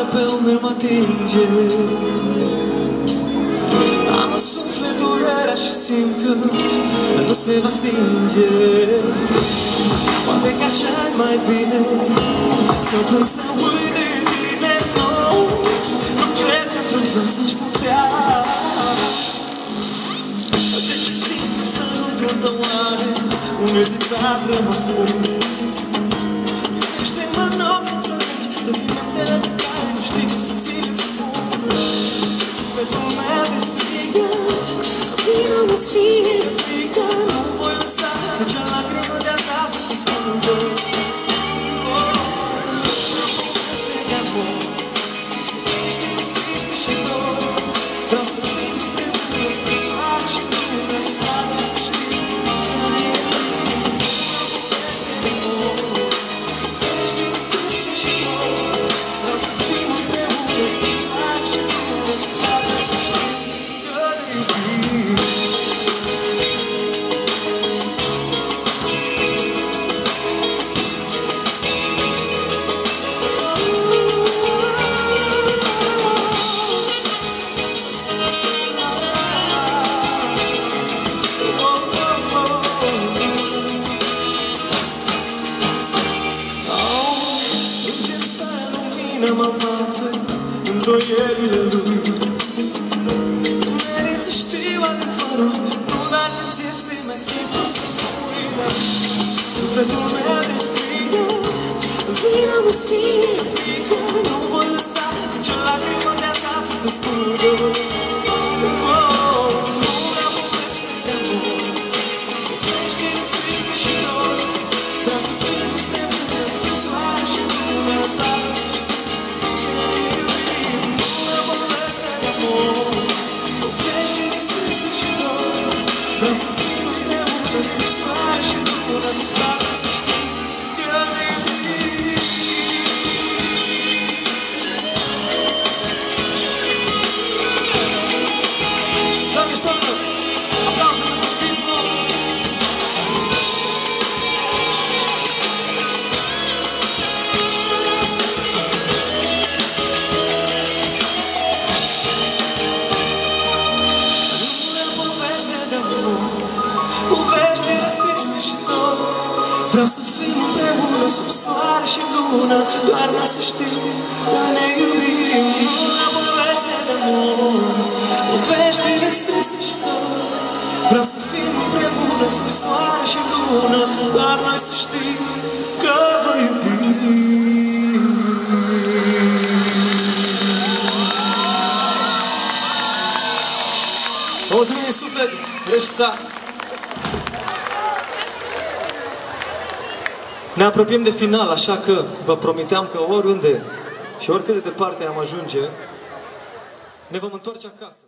mână pe umeri mă atinge Am în suflet durerea și simt că nu se va stinge. Poate că așa e mai bine Să plec să uit de tine Nu, nu cred că într-o viață aș putea. De ce simt în sărutul tău are Un ezitat rămas Ești-mă îndoielile lui. Meriți să știu adevărul Nu doar ce-ți este mai simplu să spui Dar sufletul Vreau să fim împreună Spre soare și Vreau să fim împreună sub soare și lună Doar vreau să știi că ne iubim. Nu poveste de amor Povești triste și dor Vreau să fim împreună sub soare și lună Doar noi să știi că vă iubim. Vă mulțumim din suflet, Reșița! Ne apropiem de final, așa că vă promiteam că oriunde și oricât de departe am ajunge, ne vom întoarce acasă.